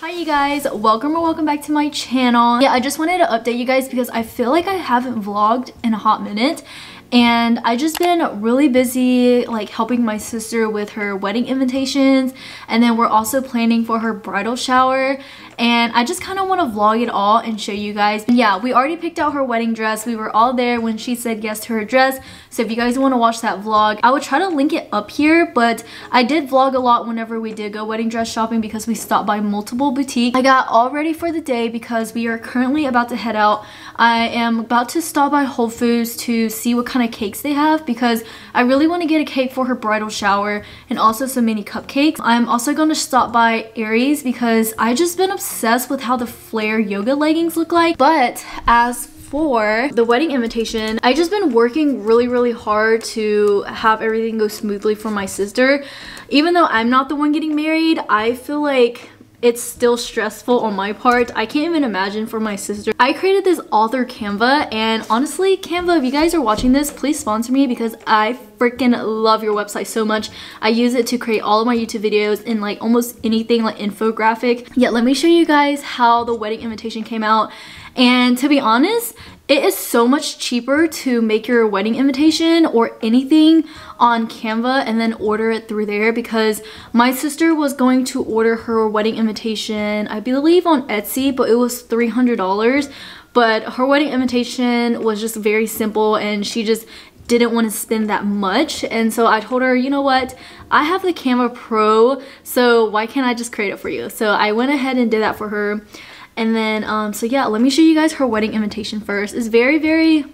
Hi you guys, welcome or welcome back to my channel. Yeah, I just wanted to update you guys because I feel like I haven't vlogged in a hot minute and I just been really busy like helping my sister with her wedding invitations and then we're also planning for her bridal shower and I just kind of want to vlog it all and show you guys. Yeah, we already picked out her wedding dress. We were all there when she said yes to her dress. So if you guys want to watch that vlog, I would try to link it up here, but I did vlog a lot whenever we did go wedding dress shopping because we stopped by multiple boutiques. I got all ready for the day because we are currently about to head out. I am about to stop by Whole Foods to see what kind of cakes they have because I really want to get a cake for her bridal shower and also some mini cupcakes. I'm also going to stop by Aerie's because I just been obsessed obsessed with how the flare yoga leggings look like. But as for the wedding invitation, I just been working really, really hard to have everything go smoothly for my sister. Even though I'm not the one getting married, I feel like it's still stressful on my part. I can't even imagine for my sister. I created this author Canva and honestly Canva if you guys are watching this please sponsor me because I freaking love your website so much. I use it to create all of my YouTube videos and like almost anything like infographic. Yeah let me show you guys how the wedding invitation came out and to be honest it is so much cheaper to make your wedding invitation or anything on Canva and then order it through there because my sister was going to order her wedding invitation, I believe on Etsy, but it was $300. But her wedding invitation was just very simple and she just didn't want to spend that much. And so I told her you know what? I have the Canva Pro so why can't I just create it for you? So I went ahead and did that for her and then, um, so yeah, let me show you guys her wedding invitation first. It's very, very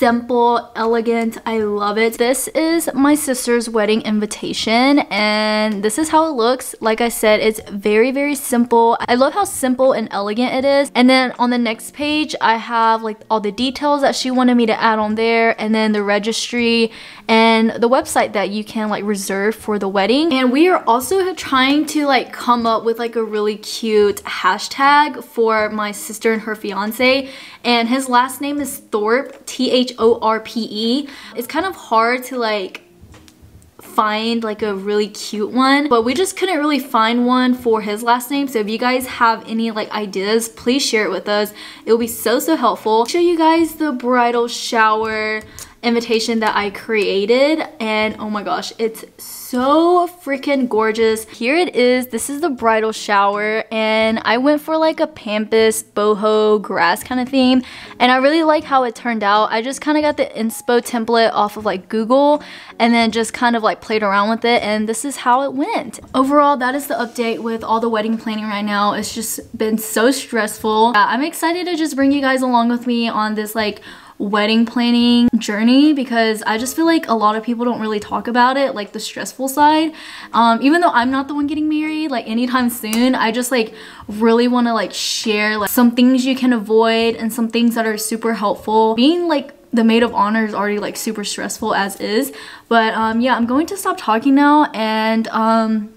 simple, elegant. I love it. This is my sister's wedding invitation and this is how it looks. Like I said, it's very, very simple. I love how simple and elegant it is. And then on the next page, I have like all the details that she wanted me to add on there and then the registry and the website that you can like reserve for the wedding. And we are also trying to like come up with like a really cute hashtag for my sister and her fiance. And his last name is Thorpe, T-H-O-R-P-E. It's kind of hard to like find like a really cute one but we just couldn't really find one for his last name. So if you guys have any like ideas please share it with us. It will be so so helpful. Show you guys the bridal shower invitation that I created and oh my gosh it's so freaking gorgeous. Here it is. This is the bridal shower and I went for like a pampas, boho, grass kind of theme and I really like how it turned out. I just kind of got the inspo template off of like Google and then just kind of like played around with it and this is how it went. Overall, that is the update with all the wedding planning right now. It's just been so stressful. Uh, I'm excited to just bring you guys along with me on this like wedding planning journey because I just feel like a lot of people don't really talk about it, like the stressful side. Um, even though I'm not the one getting married, like anytime soon, I just like really want to like share like some things you can avoid and some things that are super helpful. Being like the maid of honor is already like super stressful as is. But um, yeah, I'm going to stop talking now and um,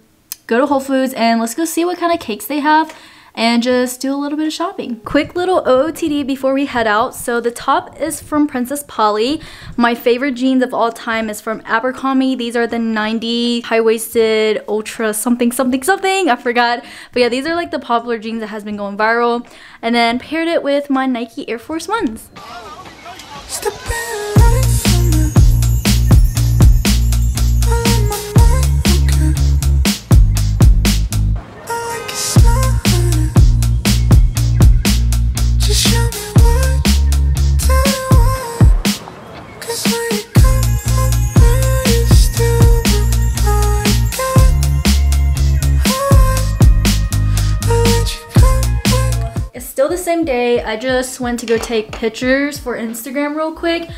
go to Whole Foods and let's go see what kind of cakes they have and just do a little bit of shopping. Quick little OOTD before we head out. So the top is from Princess Polly. My favorite jeans of all time is from Abercrombie. These are the 90 high-waisted ultra something something something. I forgot. But yeah, these are like the popular jeans that has been going viral. And then paired it with my Nike Air Force Ones. same just went to go take pictures for Instagram real quick.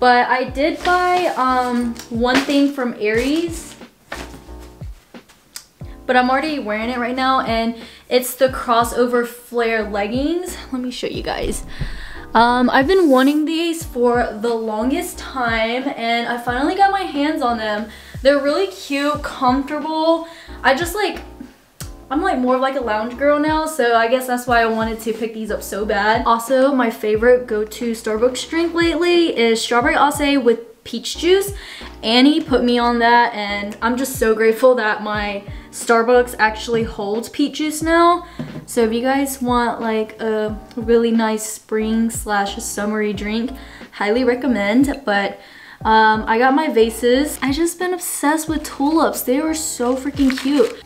But I did buy um, one thing from Aerie's, But I'm already wearing it right now and it's the crossover flare leggings. Let me show you guys. Um, I've been wanting these for the longest time and I finally got my hands on them. They're really cute, comfortable. I just like I'm like more of like a lounge girl now, so I guess that's why I wanted to pick these up so bad. Also, my favorite go-to Starbucks drink lately is strawberry acai with peach juice. Annie put me on that and I'm just so grateful that my Starbucks actually holds peach juice now. So if you guys want like a really nice spring slash summery drink, highly recommend. But um, I got my vases. I just been obsessed with tulips. They were so freaking cute.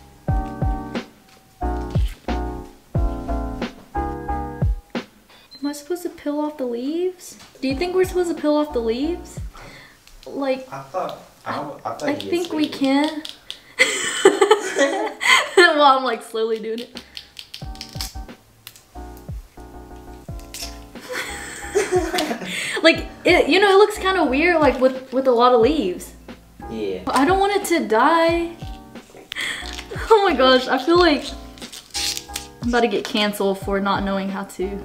Supposed to peel off the leaves? Do you think we're supposed to peel off the leaves? Like, I thought, I, I, I think we can. While I'm like slowly doing it. like it, you know, it looks kind of weird, like with with a lot of leaves. Yeah. I don't want it to die. Oh my gosh, I feel like I'm about to get canceled for not knowing how to.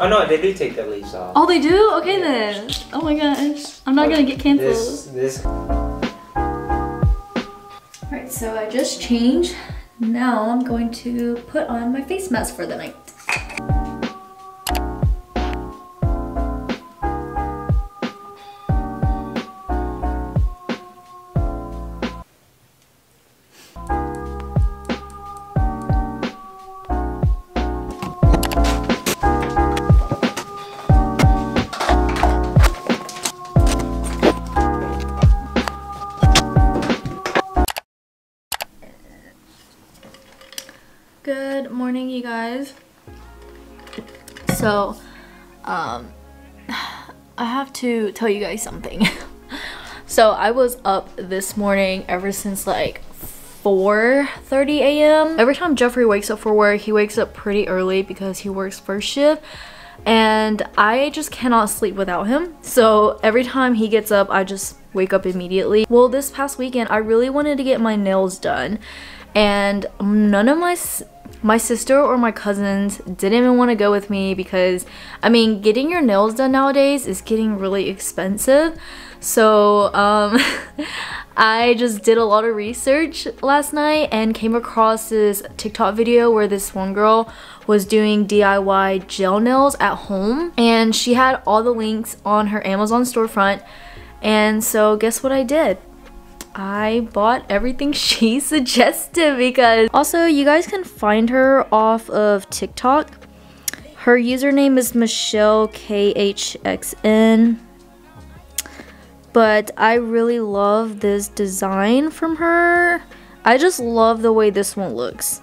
Oh no, they do take the leaves off. Oh, they do? Okay yeah. then. Oh my gosh, I'm not gonna get canceled. This, this. Alright, so I just changed. Now I'm going to put on my face mask for the night. So, um, I have to tell you guys something. so, I was up this morning ever since like 4.30 a.m. Every time Jeffrey wakes up for work, he wakes up pretty early because he works first shift and I just cannot sleep without him. So every time he gets up, I just wake up immediately. Well, this past weekend, I really wanted to get my nails done and none of my my sister or my cousins didn't even want to go with me because I mean getting your nails done nowadays is getting really expensive. So um, I just did a lot of research last night and came across this TikTok video where this one girl was doing DIY gel nails at home and she had all the links on her Amazon storefront. And so guess what I did I bought everything she suggested because also you guys can find her off of TikTok. Her username is Michelle KHXN. But I really love this design from her. I just love the way this one looks.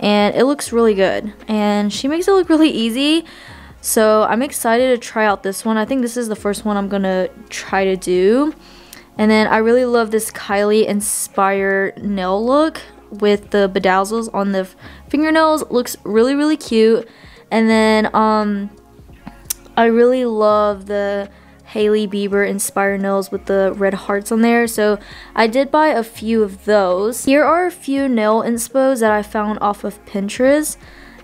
And it looks really good. And she makes it look really easy. So I'm excited to try out this one. I think this is the first one I'm going to try to do. And then I really love this Kylie inspired nail look with the bedazzles on the fingernails. Looks really, really cute. And then um, I really love the Hailey Bieber inspired nails with the red hearts on there. So I did buy a few of those. Here are a few nail inspos that I found off of Pinterest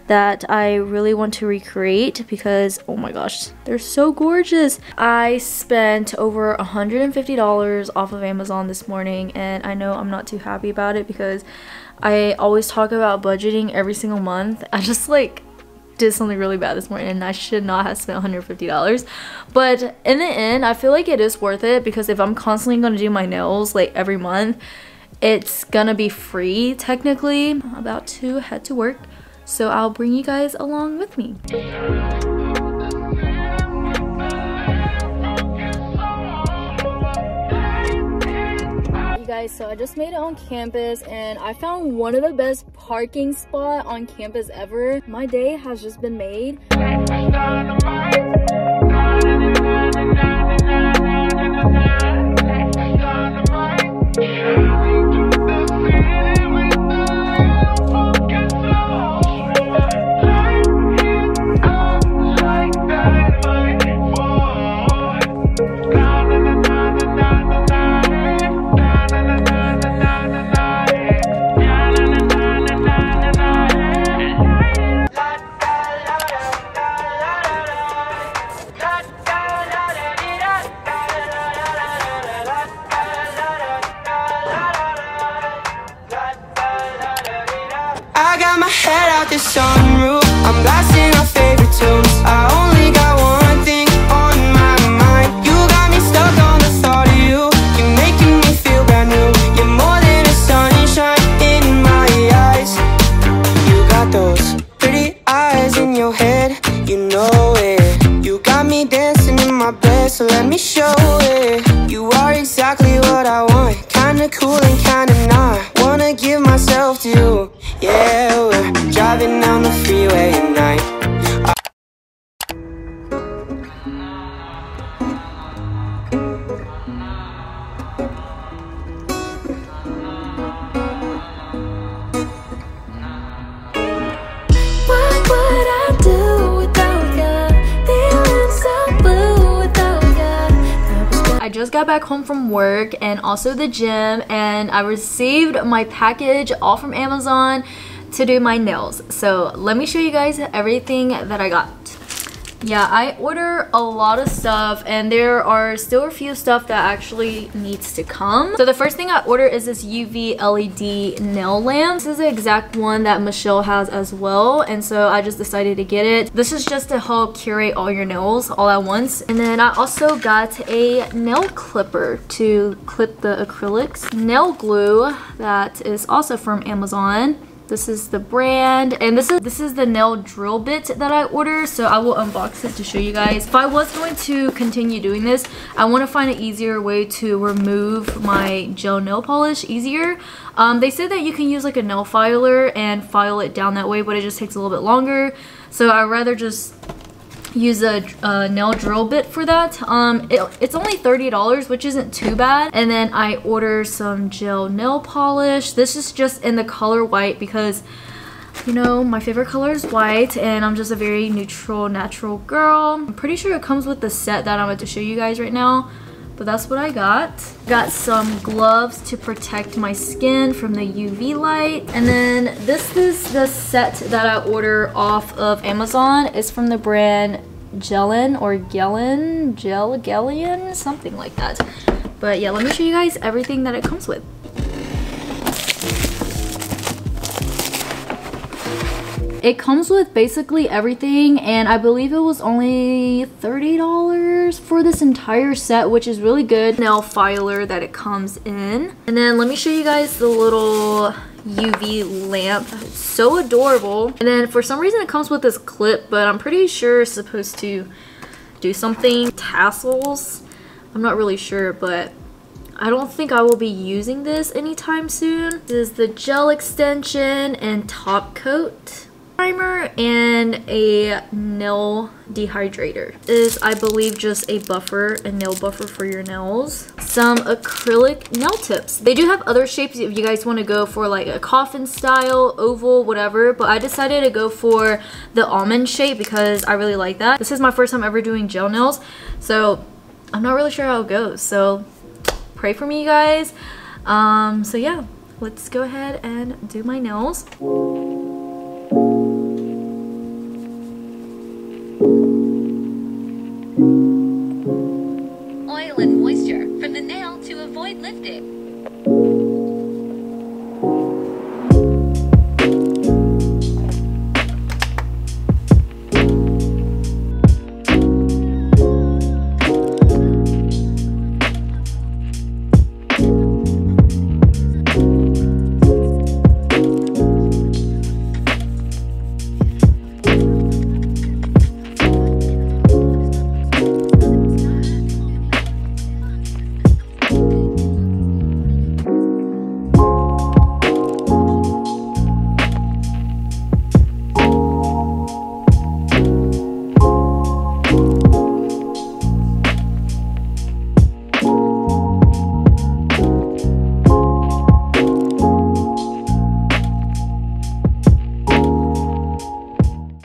that I really want to recreate because oh my gosh they're so gorgeous. I spent over $150 off of Amazon this morning and I know I'm not too happy about it because I always talk about budgeting every single month. I just like did something really bad this morning and I should not have spent $150 but in the end I feel like it is worth it because if I'm constantly going to do my nails like every month it's gonna be free technically. I'm about to head to work so I'll bring you guys along with me. You guys so i just made it on campus and i found one of the best parking spot on campus ever my day has just been made the freeway at night. What would I do without ya? Feeling so blue without ya. I just got back home from work and also the gym and I received my package all from Amazon to do my nails. So let me show you guys everything that I got. Yeah, I order a lot of stuff and there are still a few stuff that actually needs to come. So the first thing I order is this UV LED nail lamp. This is the exact one that Michelle has as well and so I just decided to get it. This is just to help curate all your nails all at once. And then I also got a nail clipper to clip the acrylics. Nail glue that is also from Amazon. This is the brand and this is this is the nail drill bit that I ordered so I will unbox it to show you guys. If I was going to continue doing this, I want to find an easier way to remove my gel nail polish easier. Um, they said that you can use like a nail filer and file it down that way but it just takes a little bit longer. So I'd rather just use a, a nail drill bit for that. Um it, it's only $30 which isn't too bad. And then i ordered some gel nail polish. This is just in the color white because you know my favorite color is white and i'm just a very neutral natural girl. I'm pretty sure it comes with the set that i'm about to show you guys right now but that's what I got. Got some gloves to protect my skin from the UV light. And then this is the set that I order off of Amazon. It's from the brand Gellin or Gellin, Gel Gellion, something like that. But yeah, let me show you guys everything that it comes with. It comes with basically everything and I believe it was only $30 for this entire set which is really good. Nail filer that it comes in. And then let me show you guys the little UV lamp. It's so adorable. And then for some reason it comes with this clip but I'm pretty sure it's supposed to do something. Tassels. I'm not really sure but I don't think I will be using this anytime soon. This is the gel extension and top coat primer and a nail dehydrator. Is I believe just a buffer a nail buffer for your nails. Some acrylic nail tips. They do have other shapes if you guys want to go for like a coffin style oval whatever but I decided to go for the almond shape because I really like that. This is my first time ever doing gel nails so I'm not really sure how it goes so pray for me you guys. Um so yeah let's go ahead and do my nails ねって